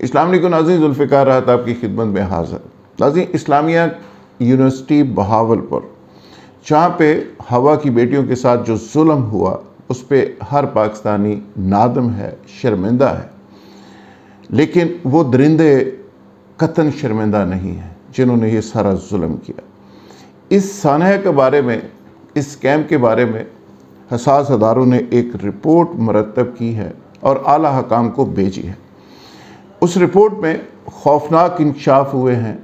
इस्लाम Nazi Zulfikar था आपकी खिदमत में हाजिर। नाजी इस्लामिया यूनिवर्सिटी बहावलपुर, जहाँ पे हवा की बेटियों के साथ जो जुल्म हुआ, उस पर हर पाकिस्तानी नादम है, शर्मिंदा है। लेकिन वो दरिंदे कतन शर्मिंदा नहीं हैं, जिन्होंने ये सारा जुल्म किया। इस सानह के बारे में, इस कैम्प के बारे में हसास अदारों ने एक रिपोर्ट मरतब की है और आला हकाम को भेजी है। उस रिपोर्ट में खौफनाक इंकशाफ हुए हैं।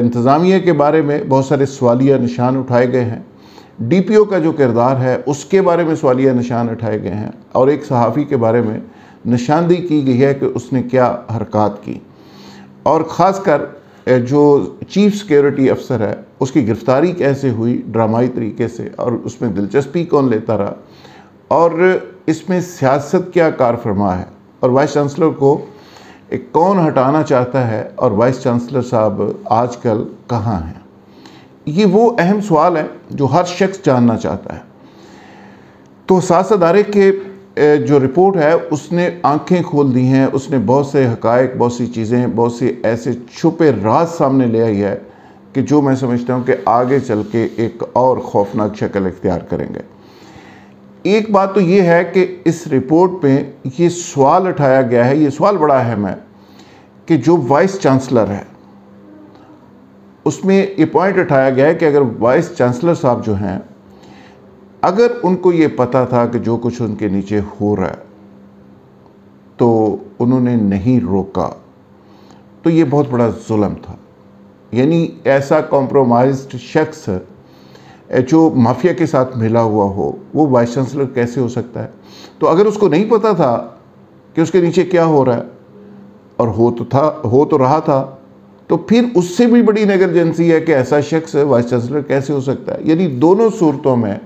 इंतज़ामिया के बारे में बहुत सारे सवालिया निशान उठाए गए हैं। डी पी ओ का जो किरदार है, उसके बारे में सवालिया निशान उठाए गए हैं और एक सहाफ़ी के बारे में निशानदी की गई है कि उसने क्या हरकत की। और ख़ास कर जो चीफ सिक्योरिटी अफसर है, उसकी गिरफ़्तारी कैसे हुई, ड्रामाई तरीके से और उसमें दिलचस्पी कौन लेता रहा और इसमें सियासत क्या कार फरमा है और वाइस चांसलर को एक कौन हटाना चाहता है और वाइस चांसलर साहब आजकल कहाँ हैं? ये वो अहम सवाल है जो हर शख्स जानना चाहता है। तो सास अदारे के जो रिपोर्ट है, उसने आँखें खोल दी हैं, उसने बहुत से हकायक, बहुत सी चीज़ें, बहुत सी ऐसे छुपे राज सामने ले आई है कि जो मैं समझता हूँ कि आगे चल के एक और खौफनाक शक्ल इख्तियार करेंगे। एक बात तो ये है कि इस रिपोर्ट में ये सवाल उठाया गया है, ये सवाल बड़ा अहम है कि जो वाइस चांसलर है, उसमें ये पॉइंट उठाया गया है कि अगर वाइस चांसलर साहब जो हैं, अगर उनको ये पता था कि जो कुछ उनके नीचे हो रहा है तो उन्होंने नहीं रोका तो ये बहुत बड़ा जुल्म था। यानी ऐसा कॉम्प्रोमाइज्ड शख्स जो माफिया के साथ मिला हुआ हो, वो वाइस चांसलर कैसे हो सकता है? तो अगर उसको नहीं पता था कि उसके नीचे क्या हो रहा है, और हो तो था, हो तो रहा था तो फिर उससे भी बड़ी नेगरजेंसी है कि ऐसा शख्स वाइस चांसलर कैसे हो सकता है? यानी दोनों सूरतों में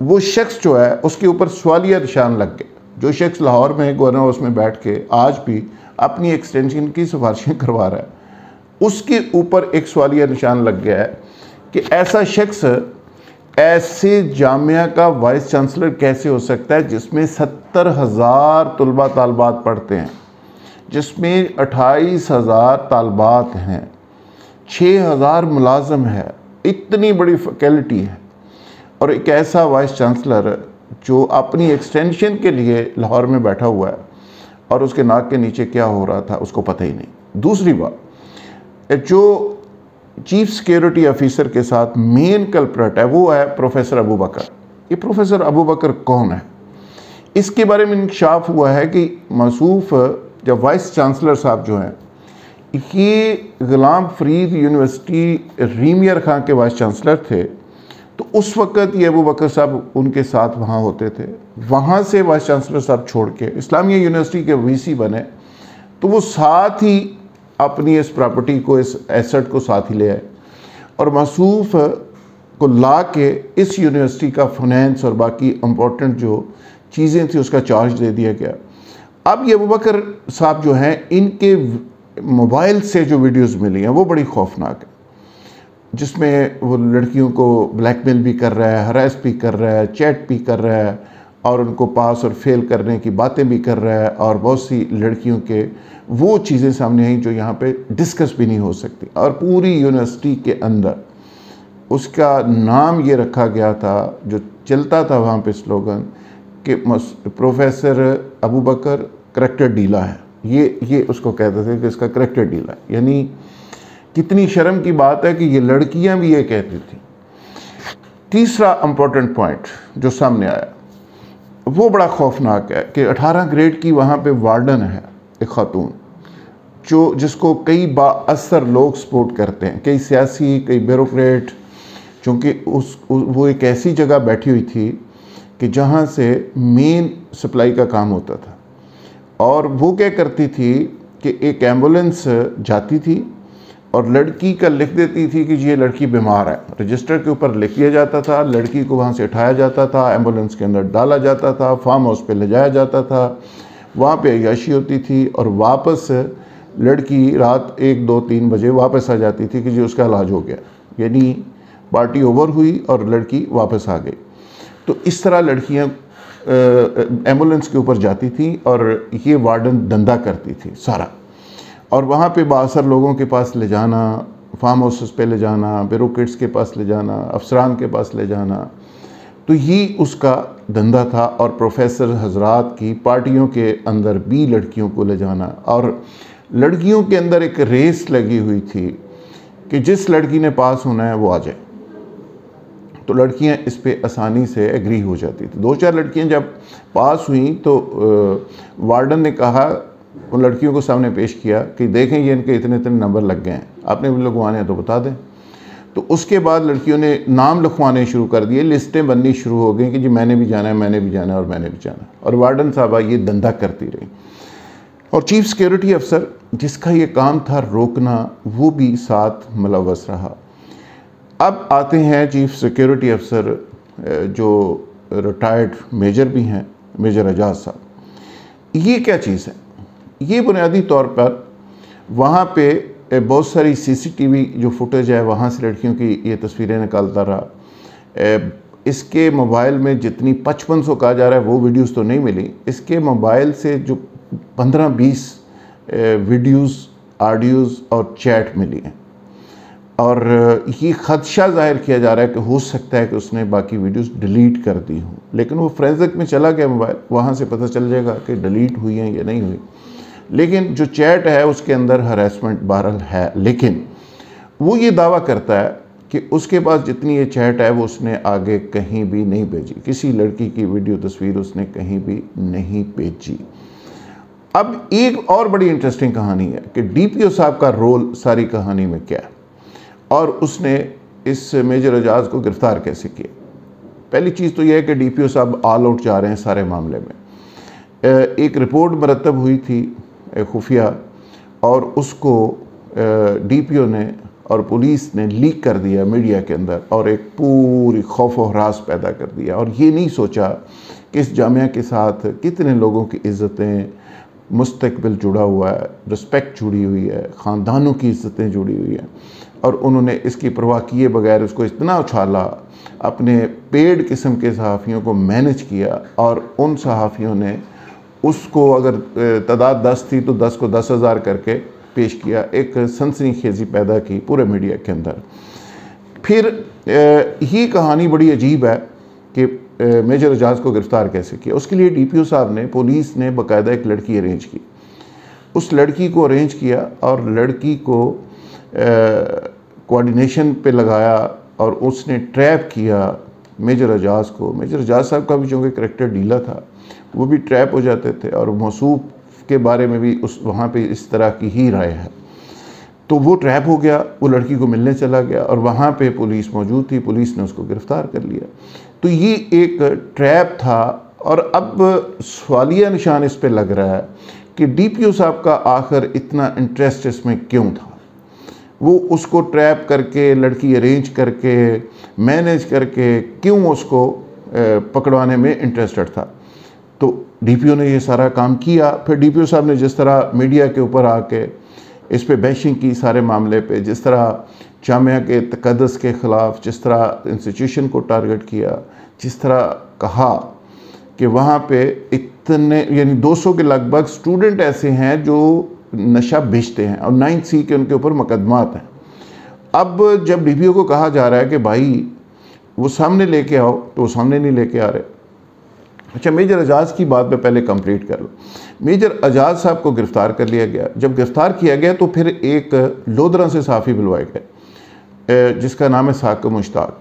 वो शख्स जो है, उसके ऊपर सवालिया निशान लग गए। जो शख्स लाहौर में गवर्नर हाउस में बैठ के आज भी अपनी एक्सटेंशन की सिफारिशें करवा रहा है, उसके ऊपर एक सवालिया निशान लग गया है कि ऐसा शख्स, ऐसे जामिया का वाइस चांसलर कैसे हो सकता है जिसमें सत्तर हज़ार तलबा तलबात पढ़ते हैं, जिसमें अट्ठाईस हज़ार तालबात हैं छः हज़ार मुलाजम है, इतनी बड़ी फैकल्टी है। और एक ऐसा वाइस चांसलर जो अपनी एक्सटेंशन के लिए लाहौर में बैठा हुआ है और उसके नाक के नीचे क्या हो रहा था, उसको पता ही नहीं। दूसरी बात, जो चीफ सिक्योरिटी ऑफिसर के साथ मेन कल्परेट है, वो है प्रोफेसर अबू बकर ये प्रोफेसर अबू बकर कौन है? इसके बारे में इंकशाफ हुआ है कि मसूफ़, जब वाइस चांसलर साहब जो हैं, ये ग़ुलाम फरीद यूनिवर्सिटी रीमियर खां के वाइस चांसलर थे तो उस वक़्त ये अबू बकर साहब उनके साथ वहाँ होते थे। वहाँ से वाइस चांसलर साहब छोड़ के, इस्लामिया यूनिवर्सिटी के वीसी बने तो वो साथ ही अपनी इस प्रॉपर्टी को, इस एसेट को साथ ही ले आए। और मसूफ़ को ला के इस यूनिवर्सिटी का फाइनेंस और बाकी इम्पोर्टेंट जो चीज़ें थी, उसका चार्ज दे दिया गया। अब ये बकर साहब जो हैं, इनके मोबाइल से जो वीडियोस मिली हैं, वो बड़ी खौफनाक है। जिसमें वो लड़कियों को ब्लैकमेल भी कर रहा है हरास भी कर रहा है चैट भी कर रहा है, और उनको पास और फेल करने की बातें भी कर रहा है, और बहुत सी लड़कियों के वो चीज़ें सामने आई जो यहाँ पे डिस्कस भी नहीं हो सकती। और पूरी यूनिवर्सिटी के अंदर उसका नाम ये रखा गया था, जो चलता था वहाँ पे स्लोगन कि प्रोफेसर अबू बकर करेक्टर डीला है। ये ये उसको कहते थे कि इसका करेक्टर डीला यानी कितनी शर्म की बात है कि ये लड़कियाँ भी ये कहती थी। तीसरा इम्पोर्टेंट पॉइंट जो सामने आया, वो बड़ा खौफनाक है कि 18 ग्रेड की वहाँ पे वार्डन है। एक खातून, जो जिसको कई बासर लोग सपोर्ट करते हैं। कई सियासी, कई ब्यूरोक्रेट, चूँकि उस, वो एक ऐसी जगह बैठी हुई थी कि जहाँ से मेन सप्लाई का काम होता था। और वो क्या करती थी कि एक एंबुलेंस जाती थी और लड़की का लिख देती थी कि ये लड़की बीमार है। रजिस्टर के ऊपर लिख दिया जाता था, लड़की को वहाँ से उठाया जाता था, एंबुलेंस के अंदर डाला जाता था, फार्म हाउस पे ले जाया जाता था। वहाँ पे अयाशी होती थी और वापस लड़की रात एक, दो, तीन बजे वापस आ जाती थी कि जी उसका इलाज हो गया। यानी पार्टी ओवर हुई और लड़की वापस आ गई। तो इस तरह लड़कियाँ एंबुलेंस के ऊपर जाती थी और ये वार्डन धंधा करती थी सारा। और वहाँ पे बासर लोगों के पास ले जाना, फार्म हाउसेस पे ले जाना, ब्यूरोक्रेट्स के पास ले जाना, अफसरान के पास ले जाना तो ये उसका धंधा था और प्रोफेसर हजरात की पार्टियों के अंदर भी लड़कियों को ले जाना। और लड़कियों के अंदर एक रेस लगी हुई थी कि जिस लड़की ने पास होना है वो आ जाए। तो लड़कियाँ इस पे आसानी से एग्री हो जाती थी। दो चार लड़कियाँ जब पास हुई तो वार्डन ने कहा, उन लड़कियों को सामने पेश किया कि देखें ये इनके इतने इतने नंबर लग गए हैं। आपने भी लगवाने हैं तो बता दें। तो उसके बाद लड़कियों ने नाम लिखवाने शुरू कर दिए, लिस्टें बननी शुरू हो गई कि जी मैंने भी जाना है, मैंने भी जाना है और मैंने भी जाना है। और वार्डन साहबा ये धंधा करती रही। और चीफ सिक्योरिटी अफसर, जिसका ये काम था रोकना, वो भी साथ मुलवस रहा। अब आते हैं चीफ सिक्योरिटी अफसर जो रिटायर्ड मेजर भी हैं, मेजर एजाज साहब। ये क्या चीज़ है? ये बुनियादी तौर पर वहाँ पे बहुत सारी सीसीटीवी जो फुटेज है, वहाँ से लड़कियों की ये तस्वीरें निकालता रहा। इसके मोबाइल में जितनी पचपन सौ कहा जा रहा है, वो वीडियोस तो नहीं मिली। इसके मोबाइल से जो पंद्रह बीस वीडियोस ऑडियोज़ और चैट मिली हैं। और ये खदशा ज़ाहिर किया जा रहा है कि हो सकता है कि उसने बाकी वीडियोस डिलीट कर दी हों। लेकिन वो फ्रेंजिक में चला गया मोबाइल, वहाँ से पता चल जाएगा कि डिलीट हुई हैं या नहीं हुई। लेकिन जो चैट है उसके अंदर हरासमेंट बहरल है, लेकिन वो ये दावा करता है कि उसके पास जितनी ये चैट है वो उसने आगे कहीं भी नहीं भेजी। किसी लड़की की वीडियो तस्वीर उसने कहीं भी नहीं भेजी। अब एक और बड़ी इंटरेस्टिंग कहानी है कि डीपीओ साहब का रोल सारी कहानी में क्या है? और उसने इस मेजर एजाज को गिरफ़्तार कैसे किया? पहली चीज़ तो यह है कि डीपीओ साहब ऑल आउट जा रहे हैं सारे मामले में। एक रिपोर्ट मरतब हुई थी खुफिया, और उसको डीपीओ ने और पुलिस ने लीक कर दिया मीडिया के अंदर और एक पूरी खौफ और हरास पैदा कर दिया। और ये नहीं सोचा कि इस जामिया के साथ कितने लोगों की इज़्ज़तें, मुस्तकबिल जुड़ा हुआ है, रिस्पेक्ट जुड़ी हुई है, ख़ानदानों की इज़्ज़तें जुड़ी हुई हैं, और उन्होंने इसकी परवाह किए बगैर उसको इतना उछाला, अपने पेड किस्म के सहाफ़ियों को मैनेज किया, और उन सहाफ़ियों ने उसको अगर तादाद दस थी तो दस को दस हज़ार करके पेश किया, एक सनसनी खेजी पैदा की पूरे मीडिया के अंदर। फिर ही कहानी बड़ी अजीब है कि मेजर एजाज को गिरफ़्तार कैसे किया। उसके लिए डीपीओ साहब ने, पुलिस ने बाकायदा एक लड़की अरेंज की। उस लड़की को अरेंज किया और लड़की को कोऑर्डिनेशन पे लगाया और उसने ट्रैप किया मेजर एजाज को। मेजर एजाज साहब का भी चूँकि करेक्टर ढीला था। वो भी ट्रैप हो जाते थे और मौसूफ के बारे में भी उस, वहाँ पे इस तरह की ही राय है। तो वो ट्रैप हो गया, वो लड़की को मिलने चला गया और वहाँ पे पुलिस मौजूद थी, पुलिस ने उसको गिरफ़्तार कर लिया। तो ये एक ट्रैप था और अब सवालिया निशान इस पर लग रहा है कि डीपीओ साहब का आखिर इतना इंटरेस्ट इसमें क्यों था? वो उसको ट्रैप करके, लड़की अरेंज करके मैनेज करके क्यों उसको पकड़वाने में इंटरेस्टेड था? तो डीपीओ ने ये सारा काम किया। फिर डीपीओ साहब ने जिस तरह मीडिया के ऊपर आके इस पे बैशिंग की सारे मामले पे, जिस तरह जामिया के तकदस के ख़िलाफ़ जिस तरह इंस्टीट्यूशन को टारगेट किया, जिस तरह कहा कि वहाँ पे इतने, यानी 200 के लगभग स्टूडेंट ऐसे हैं जो नशा बेचते हैं और नाइन्थ सी के उनके ऊपर मुकदमात हैं। अब जब डीपीओ को कहा जा रहा है कि भाई, वो सामने लेके आओ तो वो सामने नहीं लेके आ रहे। अच्छा मेजर एजाज की बात मैं पहले कंप्लीट कर लूँ। मेजर एजाज साहब को गिरफ़्तार कर लिया गया। जब गिरफ़्तार किया गया तो फिर एक लोधरा से सहाफ़ी बुलवाए गए जिसका नाम है साक मुश्ताक।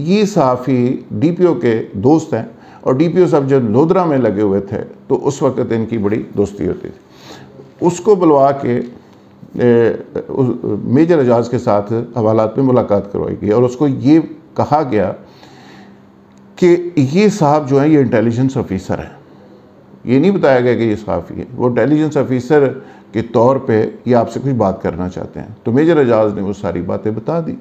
ये सहाफ़ी डीपीओ के दोस्त हैं और डीपीओ साहब जब लोधरा में लगे हुए थे तो उस वक्त इनकी बड़ी दोस्ती होती थी। उसको बुलवा के मेजर एजाज के साथ हवालात में मुलाकात करवाई गई और उसको ये कहा गया कि ये साहब जो है, ये इंटेलिजेंस ऑफिसर है। ये नहीं बताया गया कि ये सहाफ़ी है वो इंटेलिजेंस ऑफिसर के तौर पे ये आपसे कुछ बात करना चाहते हैं। तो मेजर एजाज ने वो सारी बातें बता दी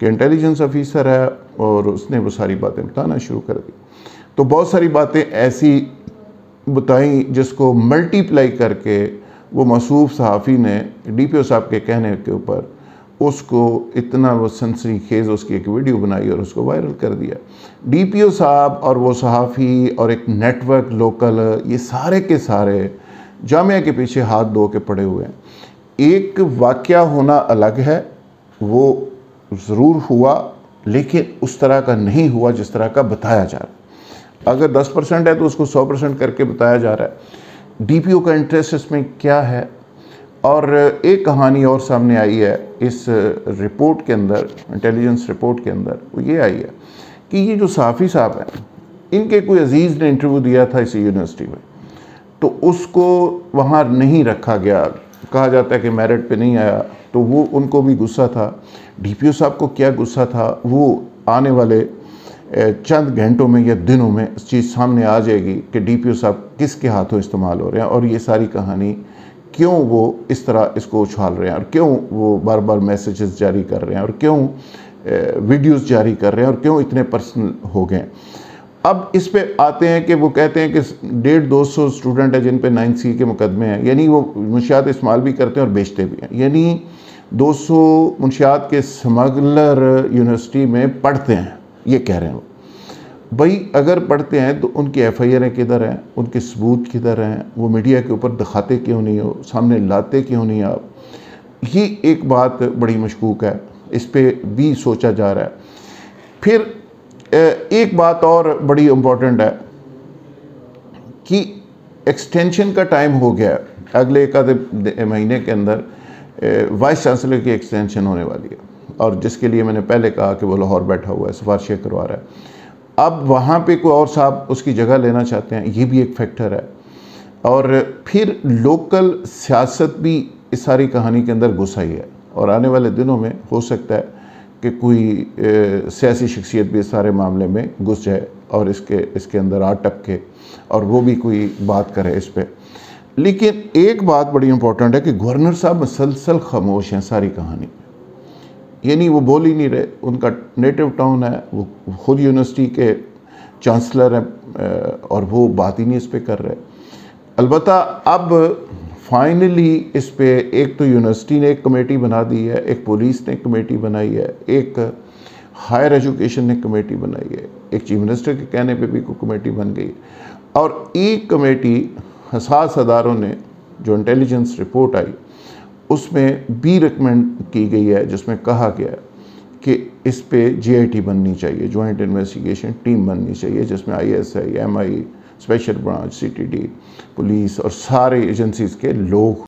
कि इंटेलिजेंस ऑफिसर है और उसने वो सारी बातें बताना शुरू कर दी। तो बहुत सारी बातें ऐसी बताई जिसको मल्टीप्लाई करके वो मसूफ सहाफ़ी ने डी पी ओ साहब के कहने के ऊपर उसको इतना वो सनसनी खेज उसकी एक वीडियो बनाई और उसको वायरल कर दिया। डीपीओ साहब और वो सहाफ़ी और एक नेटवर्क लोकल ये सारे के सारे जामिया के पीछे हाथ धो के पड़े हुए हैं। एक वाक्य होना अलग है, वो ज़रूर हुआ, लेकिन उस तरह का नहीं हुआ जिस तरह का बताया जा रहा है। अगर 10 परसेंट है तो उसको 100 परसेंट करके बताया जा रहा है। डीपीओ का इंटरेस्ट इसमें क्या है? और एक कहानी और सामने आई है इस रिपोर्ट के अंदर इंटेलिजेंस रिपोर्ट के अंदर, वो ये आई है कि ये जो साफ़ी साहब हैं, इनके कोई अज़ीज़ ने इंटरव्यू दिया था इसी यूनिवर्सिटी में। तो उसको वहाँ नहीं रखा गया। कहा जाता है कि मेरिट पे नहीं आया। तो वो, उनको भी गुस्सा था। डीपीओ साहब को क्या गुस्सा था? वो आने वाले चंद घंटों में या दिनों में इस चीज़ सामने आ जाएगी कि डीपीओ साहब किसके हाथों इस्तेमाल हो रहे हैं। और ये सारी कहानी क्यों वो इस तरह इसको उछाल रहे हैं? और क्यों वो बार बार मैसेजेस जारी कर रहे हैं? और क्यों वीडियोस जारी कर रहे हैं? और क्यों इतने पर्सनल हो गए अब इस पे आते हैं कि वो कहते हैं कि डेढ़ दो सौ स्टूडेंट हैं जिन पे नाइन सी के मुकदमे हैं। यानी वो मुंशियात इस्तेमाल भी करते हैं और बेचते भी हैं। यानी 200 मुंशियात के स्मगलर यूनिवर्सिटी में पढ़ते हैं। ये कह रहे हैं भाई, अगर पढ़ते हैं तो उनकी एफ़ आई आर किधर हैं? उनके सबूत किधर हैं? वो मीडिया के ऊपर दिखाते क्यों नहीं हो? सामने लाते क्यों नहीं आप? ये एक बात बड़ी मशकूक है। इस पर भी सोचा जा रहा है। फिर एक बात और बड़ी इम्पोर्टेंट है कि एक्सटेंशन का टाइम हो गया है। अगले एक आधे महीने के अंदर वाइस चांसलर की एक्सटेंशन होने वाली है। और जिसके लिए मैंने पहले कहा कि वो लाहौर बैठा हुआ है, सिफारशें करवा रहा है। अब वहाँ पे कोई और साहब उसकी जगह लेना चाहते हैं, ये भी एक फैक्टर है। और फिर लोकल सियासत भी इस सारी कहानी के अंदर घुस आई है। और आने वाले दिनों में हो सकता है कि कोई सियासी शख्सियत भी इस सारे मामले में घुस जाए और इसके इसके अंदर आ टपके और वो भी कोई बात करे इस पर लेकिन एक बात बड़ी इंपॉर्टेंट है कि गवर्नर साहब मसलसल खामोश हैं सारी कहानी। यानी वो बोल ही नहीं रहे। उनका नेटिव टाउन है, वो खुद यूनिवर्सिटी के चांसलर हैं और वो बात ही नहीं इस पर कर रहे। अलबत् अब फाइनली इस पर एक तो यूनिवर्सिटी ने एक कमेटी बना दी है, एक पुलिस ने कमेटी बनाई है, एक हायर एजुकेशन ने कमेटी बनाई है, एक चीफ मिनिस्टर के कहने पे भी कोई कमेटी बन गई। और एक कमेटी हसास अदारों ने जो इंटेलिजेंस रिपोर्ट आई उसमें बी रिकमेंड की गई है, जिसमें कहा गया कि इस पे जीआईटी बननी चाहिए जॉइंट इन्वेस्टिगेशन टीम बननी चाहिए, जिसमें ISI MI special branch CTD police और सारे एजेंसीज के लोग